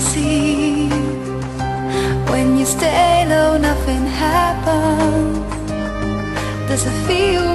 see When you stay low, nothing happens. Does it feel